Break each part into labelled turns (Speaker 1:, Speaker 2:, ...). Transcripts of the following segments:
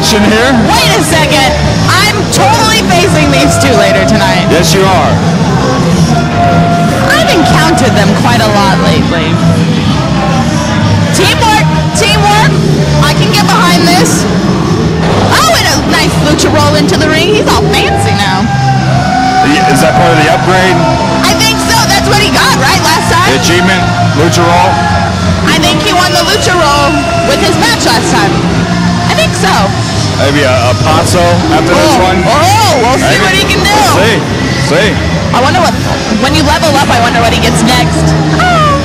Speaker 1: action here.
Speaker 2: Wait a second. I'm totally facing these two later tonight.
Speaker 1: Yes, you are.
Speaker 2: I've encountered them quite a lot lately. Teamwork, teamwork. I can get behind this. Oh, and a nice lucha roll into the ring. He's all fancy now.
Speaker 1: Is that part of the upgrade?
Speaker 2: I think so. That's what he got, right, last
Speaker 1: The
Speaker 2: time?
Speaker 1: achievement? Lucha roll?
Speaker 2: I think he won the lucha roll with his match last time. So.
Speaker 1: Maybe a, a paso after this
Speaker 2: oh,
Speaker 1: one?
Speaker 2: oh, we'll see
Speaker 1: Maybe.
Speaker 2: what he can do.
Speaker 1: See. See.
Speaker 2: I wonder what, when you level up, I wonder what he gets next. Now,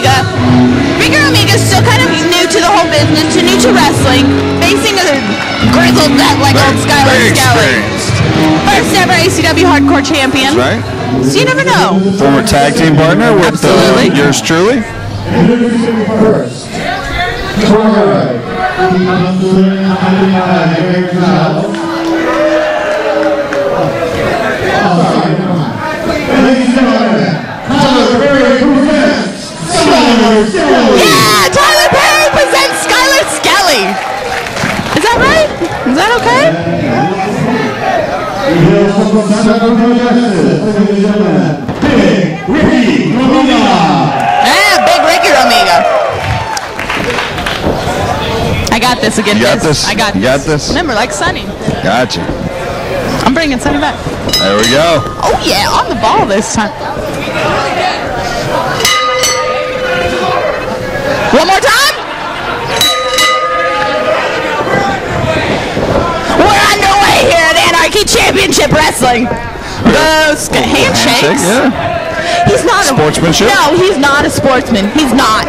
Speaker 1: Ricky
Speaker 2: Romida. Ricky
Speaker 1: Romida is
Speaker 2: still kind of new to the whole business, to new to wrestling, facing a grizzled vet like old Skylar
Speaker 1: Very
Speaker 2: Skelly. First ever ACW Hardcore Champion.
Speaker 1: Right?
Speaker 2: So you never know.
Speaker 1: Former tag team partner with uh,
Speaker 2: Absolutely.
Speaker 1: yours truly.
Speaker 3: Introducing first, Torre, Ladies and gentlemen, Tyler Perry presents Skylar Skelly.
Speaker 2: Yeah, Tyler Perry presents Skylar Skelly. Is that right? Is that okay?
Speaker 3: He hails from Sacramento, Texas. Ladies and gentlemen, Big Ricky Romida.
Speaker 2: Ah, Big Ricky Romida. I got this again.
Speaker 1: You got
Speaker 2: Biz.
Speaker 1: this?
Speaker 2: I got
Speaker 1: You got this?
Speaker 2: Remember, like Sunny.
Speaker 1: Gotcha.
Speaker 2: I'm bringing Sunny back.
Speaker 1: There we go.
Speaker 2: Oh yeah, on the ball this time. One more time. We're underway here at Anarchy Championship Wrestling. Those handshakes.
Speaker 1: Handshake, yeah.
Speaker 2: He's not
Speaker 1: Sportsmanship?
Speaker 2: A, no, he's not a sportsman. He's not.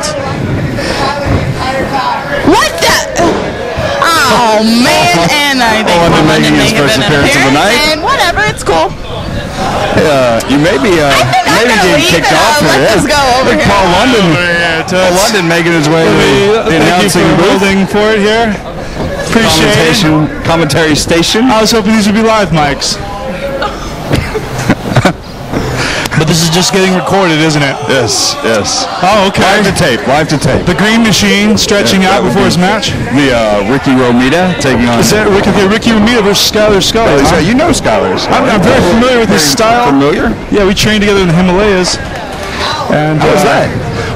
Speaker 2: And I think
Speaker 1: London
Speaker 2: Paul
Speaker 1: making his
Speaker 2: may
Speaker 1: first appearance of the night.
Speaker 2: And whatever, it's cool.
Speaker 1: Uh, you may be, uh,
Speaker 2: I
Speaker 1: maybe getting kicked off
Speaker 2: I'll
Speaker 1: here.
Speaker 2: let
Speaker 1: yeah.
Speaker 2: this go over here.
Speaker 1: Paul London.
Speaker 4: Yeah,
Speaker 1: Paul London making his way to the, the announcing
Speaker 4: for
Speaker 1: booth.
Speaker 4: for it here. Appreciate it.
Speaker 1: Commentary station.
Speaker 4: I was hoping these would be live mics. But this is just getting recorded, isn't it?
Speaker 1: Yes, yes.
Speaker 4: Oh, okay.
Speaker 1: Live to tape, live to tape.
Speaker 4: The green machine stretching
Speaker 1: Yeah,
Speaker 4: out before
Speaker 1: be
Speaker 4: his match.
Speaker 1: The uh, Ricky Romida taking on.
Speaker 4: Is that Ricky, okay, Ricky Romida versus Skylar Skelly?
Speaker 1: Oh,
Speaker 4: huh?
Speaker 1: you know Scholars.
Speaker 4: I'm, I'm very familiar with his style.
Speaker 1: Familiar?
Speaker 4: Yeah, we trained together in the Himalayas. And
Speaker 1: How was
Speaker 4: uh,
Speaker 1: that?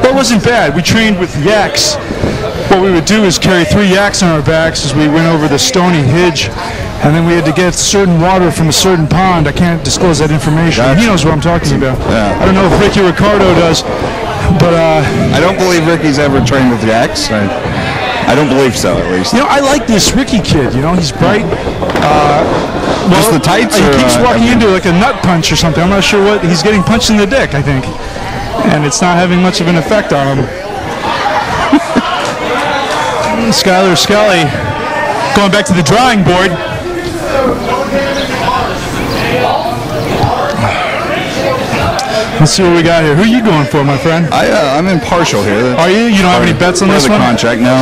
Speaker 4: Well, it wasn't bad. We trained with yaks. What we would do is carry three yaks on our backs as we went over the stony hidge, and then we had to get certain water from a certain pond. I can't disclose that information.
Speaker 1: Gotcha.
Speaker 4: He knows what I'm talking about.
Speaker 1: Yeah.
Speaker 4: I don't know if Ricky Ricardo does, but uh,
Speaker 1: I don't believe Ricky's ever trained with Yaks. I, I don't believe so, at least.
Speaker 4: you know, I like this Ricky kid. You know, he's bright. Uh,
Speaker 1: Just the tights,
Speaker 4: He
Speaker 1: or,
Speaker 4: keeps
Speaker 1: uh,
Speaker 4: walking into like a nut punch or something. I'm not sure what he's getting punched in the dick. I think, and it's not having much of an effect on him. Skylar Skelly going back to the drawing board. Let's see what we got here. Who are you going for, my friend?
Speaker 1: I, uh, I'm impartial here.
Speaker 4: Are you? You don't have any bets on this
Speaker 1: the
Speaker 4: one?
Speaker 1: contract, no.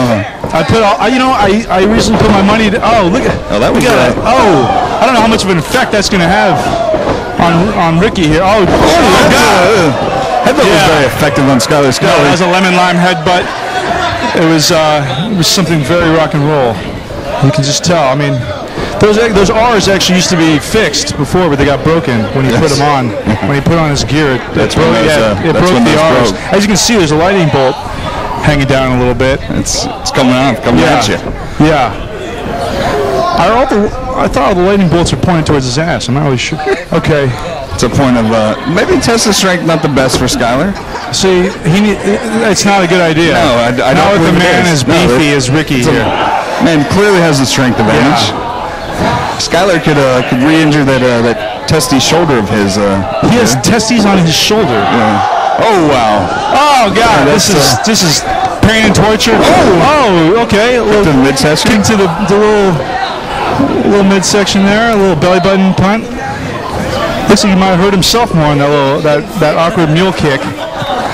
Speaker 4: I put all, I, you know, I, I recently put my money to, oh, look at,
Speaker 1: Oh, that was,
Speaker 4: at
Speaker 1: uh,
Speaker 4: oh, I don't know how much of an effect that's going to have on, on Ricky here. Oh, oh my God.
Speaker 1: Headbutt was very effective on Skylar
Speaker 4: No,
Speaker 1: Skelly.
Speaker 4: that was a lemon lime headbutt. It was, uh, it was something very rock and roll. You can just tell. I mean, those those R's actually used to be fixed before, but they got broken when he put them on. When he put on his gear, it,
Speaker 1: That's
Speaker 4: it broke,
Speaker 1: those,
Speaker 4: yeah,
Speaker 1: uh,
Speaker 4: it
Speaker 1: that's
Speaker 4: broke the R's.
Speaker 1: broke.
Speaker 4: As you can see, there's a lightning bolt hanging down a little bit.
Speaker 1: It's it's coming off, coming at you.
Speaker 4: Yeah. All the, I thought all the lightning bolts were pointing towards his ass. I'm not really sure. Okay.
Speaker 1: It's a point of uh, maybe test the strength not the best for Skylar.
Speaker 4: See, he it's not a good idea.
Speaker 1: No, I, I
Speaker 4: Not
Speaker 1: don't believe it
Speaker 4: man
Speaker 1: is.
Speaker 4: as
Speaker 1: No,
Speaker 4: beefy
Speaker 1: it-
Speaker 4: as Ricky
Speaker 1: it's a-
Speaker 4: here.
Speaker 1: Man clearly has the strength advantage. Skylar could uh, could re-injure that uh, that testy shoulder of his. Uh,
Speaker 4: He has testes on his shoulder.
Speaker 1: yeah. Oh wow!
Speaker 4: Oh God,
Speaker 1: Yeah,
Speaker 4: this is
Speaker 1: uh,
Speaker 4: this is pain and torture. Oh, oh, okay. A little
Speaker 1: To the midsection?
Speaker 4: kick to the, the little little midsection there, a little belly button punt. Looks like he might have hurt himself more on that little that, that awkward mule kick.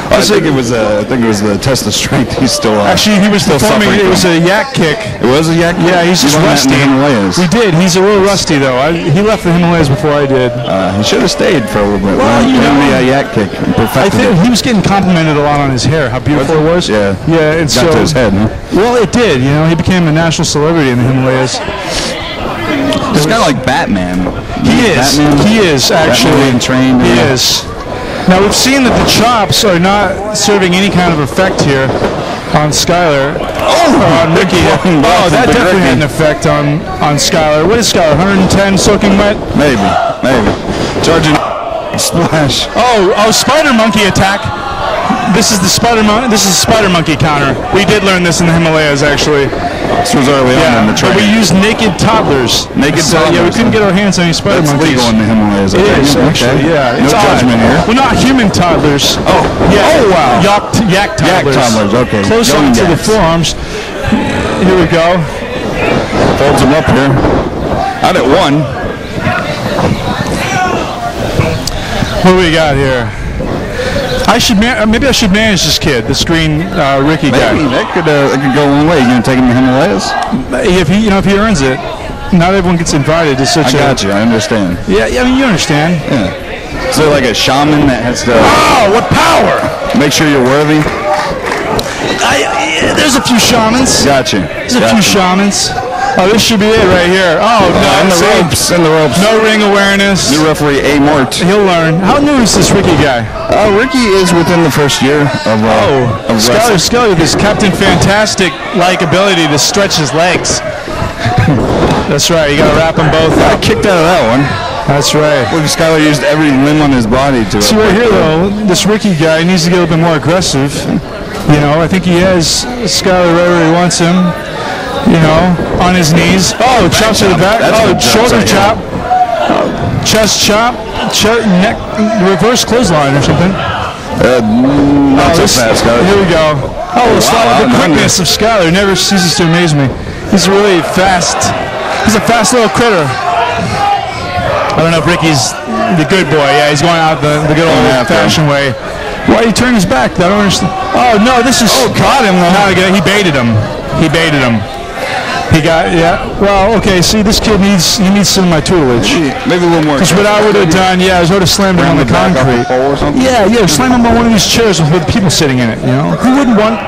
Speaker 1: I think it was uh, I think it was the test of strength. He's still uh,
Speaker 4: Actually, he was
Speaker 1: still
Speaker 4: performing. It was a yak kick.
Speaker 1: It was a yak.
Speaker 4: Yeah, he's just
Speaker 1: that
Speaker 4: rusty.
Speaker 1: in Himalayas.
Speaker 4: We did. He's a little rusty though. I, he left the Himalayas before I did.
Speaker 1: Uh, he should have stayed for a little bit.
Speaker 4: Well, you know,
Speaker 1: the uh, yak kick.
Speaker 4: I think
Speaker 1: it.
Speaker 4: he was getting complimented a lot on his hair, how beautiful it was.
Speaker 1: Yeah.
Speaker 4: Yeah, and
Speaker 1: Got
Speaker 4: so
Speaker 1: to his head. Huh?
Speaker 4: well, it did. You know, he became a national celebrity in the Himalayas.
Speaker 1: It's kind of like Batman.
Speaker 4: He is.
Speaker 1: Batman,
Speaker 4: He is actually.
Speaker 1: Batman trained.
Speaker 4: He is. Now we've seen that the chops are not serving any kind of effect here on Skylar. Oh, uh, on Ricky. Oh, that definitely had an effect on on Skylar. What is Skylar? 110 soaking wet.
Speaker 1: Maybe, maybe. Charging splash.
Speaker 4: Oh, oh, spider monkey attack. This is the spider mon- This is spider monkey counter. We did learn this in the Himalayas, actually.
Speaker 1: This was early on in the
Speaker 4: but we
Speaker 1: training.
Speaker 4: used naked toddlers.
Speaker 1: Naked
Speaker 4: So, Yeah, we couldn't get our hands on any spider
Speaker 1: That's
Speaker 4: monkeys.
Speaker 1: legal in the Himalayas.
Speaker 4: It
Speaker 1: Okay.
Speaker 4: actually, yeah.
Speaker 1: No
Speaker 4: It's odd.
Speaker 1: judgment here.
Speaker 4: Well, not human toddlers.
Speaker 1: Oh,
Speaker 4: yeah.
Speaker 1: Oh wow.
Speaker 4: Yak, yak toddlers.
Speaker 1: Yak toddlers, okay.
Speaker 4: Close up to the forearms. Here we go.
Speaker 1: Folds him up here. Out at one.
Speaker 4: What do we got here? I should uh, maybe I should manage this kid, this green uh, Ricky guy.
Speaker 1: Maybe that could uh, that could go one way. You gonna take him to Himalayas?
Speaker 4: If he, you know, if he earns it. Not everyone gets invited to such
Speaker 1: I
Speaker 4: a.
Speaker 1: got you. I understand.
Speaker 4: Yeah, yeah, I mean you understand.
Speaker 1: Yeah. Is there like a shaman that has to
Speaker 4: Oh, what power!
Speaker 1: make sure you're worthy?
Speaker 4: I, there's a few shamans.
Speaker 1: Got you.
Speaker 4: There's a
Speaker 1: Got
Speaker 4: few shamans. Oh, this should be it right here. Oh, no,
Speaker 1: Uh, in the
Speaker 4: see?
Speaker 1: ropes. In the ropes.
Speaker 4: No ring awareness.
Speaker 1: New referee A Mort.
Speaker 4: He'll learn. How new is this Ricky guy?
Speaker 1: Uh, Ricky is within the first year of uh,
Speaker 4: Oh,
Speaker 1: of
Speaker 4: Skylar with his Captain Fantastic-like ability to stretch his legs. That's right. You got to wrap them both
Speaker 1: I kicked out of that one.
Speaker 4: That's right.
Speaker 1: Look, Skylar used every limb on his body to.
Speaker 4: See right here though, this Ricky guy needs to get a little bit more aggressive. You know, I think he has Skylar right where he wants him. You know, on his knees. Oh, chop to the back.
Speaker 1: That's
Speaker 4: oh, shoulder chop. Chest chop. Ch- neck reverse clothesline or something.
Speaker 1: Uh, not
Speaker 4: Oh,
Speaker 1: so fast, Skylar.
Speaker 4: Here we go. Oh, the,
Speaker 1: wow,
Speaker 4: the quickness of Skylar never ceases to amaze me. He's really fast. He's a fast little critter. I don't know if Ricky's the good boy. Yeah, he's going out the, the good old
Speaker 1: have to.
Speaker 4: fashioned way. Why did he turn his back? I don't understand. Oh, no, this is. Oh, caught him. No, he baited him. He baited him. He got, yeah. Well, okay, see, this kid needs, he needs some of my tutelage.
Speaker 1: Maybe a little more.
Speaker 4: Because what I would have done, yeah, is I would have slammed him on the
Speaker 1: back
Speaker 4: concrete.
Speaker 1: or something?
Speaker 4: Yeah, yeah, slam him on one of these chairs with people sitting in it, you know? Who wouldn't want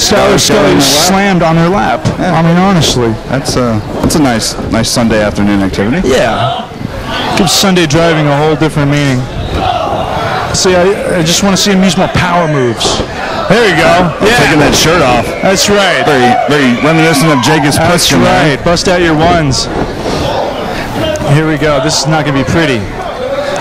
Speaker 4: Skylar
Speaker 1: Skylar
Speaker 4: Skelly
Speaker 1: in their lap?
Speaker 4: slammed on their lap? I mean, honestly.
Speaker 1: That's a that's a nice nice Sunday afternoon activity.
Speaker 4: Yeah. Gives Sunday driving a whole different meaning. See, I, I just want to see him use more power moves. There you go.
Speaker 1: Taking that shirt off.
Speaker 4: that's right.
Speaker 1: Very very reminiscent of Jacob's
Speaker 4: That's right. Bust out your ones. Here we go. This is not going to be pretty.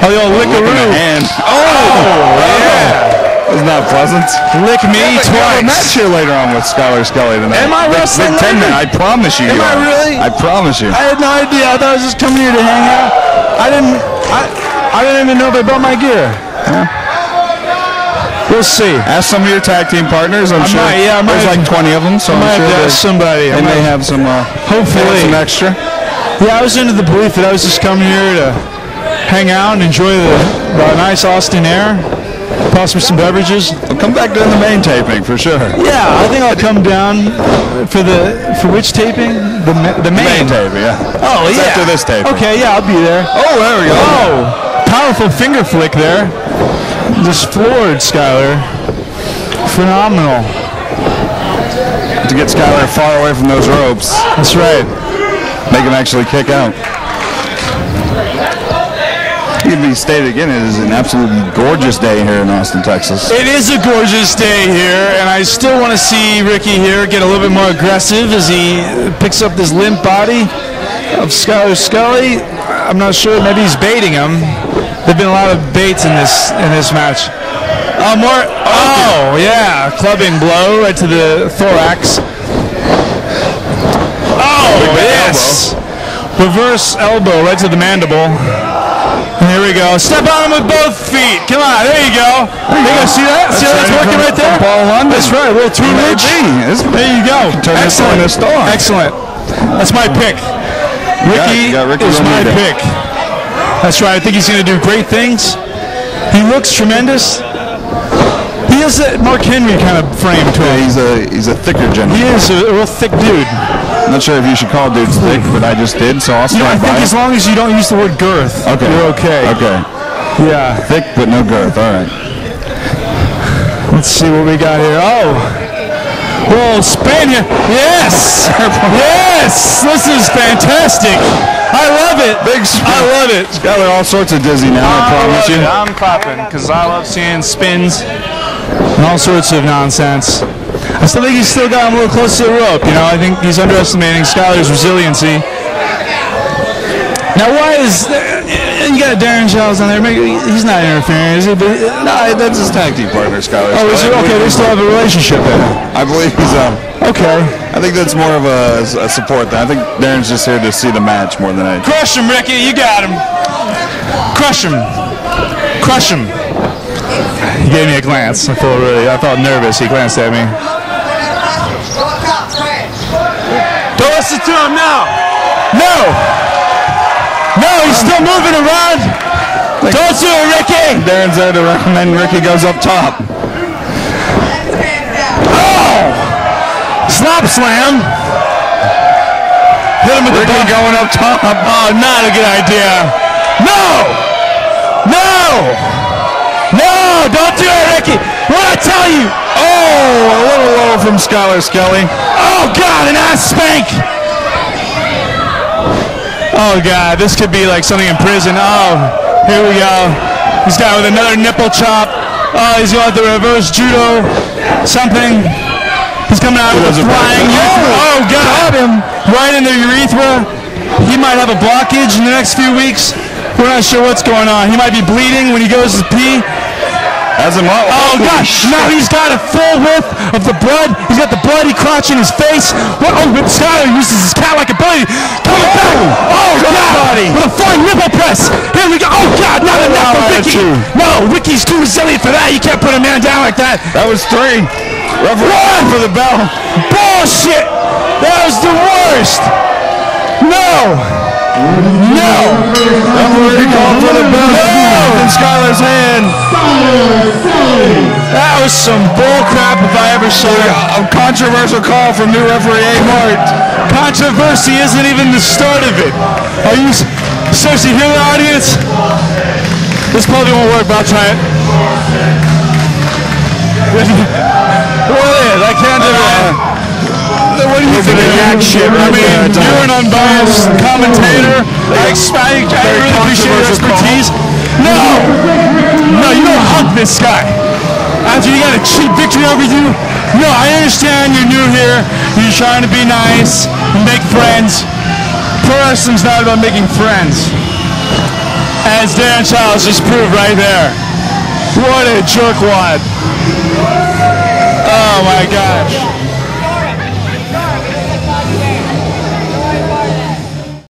Speaker 4: Oh, the old lickaroo.
Speaker 1: And oh, oh
Speaker 4: yeah.
Speaker 1: It's not pleasant.
Speaker 4: Lick me
Speaker 1: a
Speaker 4: twice.
Speaker 1: match here later on with Skylar Skelly tonight.
Speaker 4: Am I wrestling
Speaker 1: Big Ten man, I promise you.
Speaker 4: Am
Speaker 1: you
Speaker 4: I
Speaker 1: are.
Speaker 4: really?
Speaker 1: I promise you.
Speaker 4: I had no idea. I thought I was just coming here to hang out. I didn't. I, I didn't even know if I brought my gear. We'll see.
Speaker 1: Ask some of your tag team partners. I'm
Speaker 4: I
Speaker 1: sure
Speaker 4: might, yeah, I
Speaker 1: there's
Speaker 4: might-
Speaker 1: like 20 of them, so
Speaker 4: I
Speaker 1: I'm sure
Speaker 4: have to
Speaker 1: they,
Speaker 4: ask somebody. I
Speaker 1: they may have some. Uh,
Speaker 4: Hopefully.
Speaker 1: some extra.
Speaker 4: Yeah, I was under the belief that I was just coming here to hang out and enjoy the, the nice Austin air, possibly some beverages.
Speaker 1: We'll come back during the main taping for sure.
Speaker 4: Yeah, I think I'll come down for the for which taping? The the main.
Speaker 1: Main taping, yeah.
Speaker 4: Oh
Speaker 1: It's
Speaker 4: yeah.
Speaker 1: after this taping.
Speaker 4: Okay, yeah, I'll be there.
Speaker 1: Oh, there we go.
Speaker 4: Oh, powerful finger flick there. Just floored Skylar. Phenomenal.
Speaker 1: To get Skylar far away from those ropes,
Speaker 4: That's right.
Speaker 1: make him actually kick out. It can be stated again, it is an absolutely gorgeous day here in Austin, Texas.
Speaker 4: It is a gorgeous day here, and I still want to see Ricky here get a little bit more aggressive as he picks up this limp body of Skylar Skelly. I'm not sure. Maybe he's baiting him. There've been a lot of baits in this in this match. Oh, more. Oh, yeah, clubbing blow right to the thorax. Oh, yes. Reverse elbow right to the mandible. And here we go. Step on him with both feet. Come on, there you go. There you go. See that? See how that's working right there?
Speaker 1: Paul London.
Speaker 4: That's right. A little two ridge. There you go.
Speaker 1: turn
Speaker 4: Excellent.
Speaker 1: star.
Speaker 4: Excellent. That's my pick. Ricky,
Speaker 1: Ricky
Speaker 4: is my pick. That's right. I think he's going to do great things. He looks tremendous. He has that Mark Henry kind of frame to
Speaker 1: Yeah,
Speaker 4: him.
Speaker 1: he's a he's a thicker
Speaker 4: general.
Speaker 1: He
Speaker 4: is a, a real thick dude.
Speaker 1: I'm not sure if you should call dudes thick, but I just did, so I'll
Speaker 4: You know, I think as long as you don't use the word girth,
Speaker 1: Okay.
Speaker 4: you're okay.
Speaker 1: Okay.
Speaker 4: Yeah.
Speaker 1: Thick but no girth. All right.
Speaker 4: Let's see what we got here. Oh. Whoa, Spaniard. Yes. yes. This is fantastic. I love it.
Speaker 1: Big
Speaker 4: I love it.
Speaker 1: Skylar all sorts of dizzy now, I promise you.
Speaker 4: I'm clapping because I love seeing spins and all sorts of nonsense. I still think he's still got him a little close to the rope. You know, I think he's underestimating Skylar's resiliency. Now, why is you got Darin Childs on there? Maybe He's not interfering, is he? But,
Speaker 1: No, that's his tag team partner, Skylar.
Speaker 4: oh, is it okay? They still have a relationship there.
Speaker 1: I believe he's um.
Speaker 4: Okay.
Speaker 1: I think that's more of a, a support thing. I think Darin's just here to see the match more than anything.
Speaker 4: Crush him, Ricky. You got him. Crush him. Crush him. He gave me a glance. I felt really, I felt nervous. He glanced at me. Don't listen to him now. No. He's still moving around. Don't do it, Ricky.
Speaker 1: Darin's there to recommend Ricky goes up top. Oh!
Speaker 4: Slap slam. Hit him with
Speaker 1: Ricky
Speaker 4: the
Speaker 1: going up top.
Speaker 4: Oh, not a good idea. No! No! No! Don't do it, Ricky! What I tell you?
Speaker 1: Oh, a little low from Skylar Skelly.
Speaker 4: Oh God, an ass spank! Oh God, this could be like something in prison. Oh, here we go. He's got with another nipple chop. Oh, he's got the reverse judo. Something. He's coming out with a flying.
Speaker 1: better.
Speaker 4: Oh, God! him right in the urethra. He might have a blockage in the next few weeks. We're not sure what's going on. He might be bleeding when he goes to pee.
Speaker 1: Has him up.
Speaker 4: Oh gosh! Now he's got a full whiff of the blood. He's got the bloody crotch in his face. What? Oh, Rip Skylar uses his cat-like ability. Coming back. Oh, oh God! With a flying nipple press. Here we go. Oh God! Not enough for Ricky. No, Ricky's too resilient for that. You can't put a man down like that.
Speaker 1: That was three. Referee for the bell.
Speaker 4: Bullshit! That was the worst. No. No.
Speaker 1: Referee called for the bell.
Speaker 4: No.
Speaker 1: In Skylar's hand.
Speaker 4: That was some bull if I ever saw.
Speaker 1: A controversial call from new referee A. Mart.
Speaker 4: Controversy isn't even the start of it. Are you seriously hear the audience? This probably won't work, but I'll try it. what is? I can't do it. What do you think of yak shit? I mean, you're an unbiased commentator. I, expect, I really appreciate your expertise. No! No, you don't hug this guy. After you got a cheap victory over you? No, I understand you're new here. You're trying to be nice and make friends. Pro wrestling's not about making friends. As Darin Childs just proved right there. What a jerkwad. Oh my god.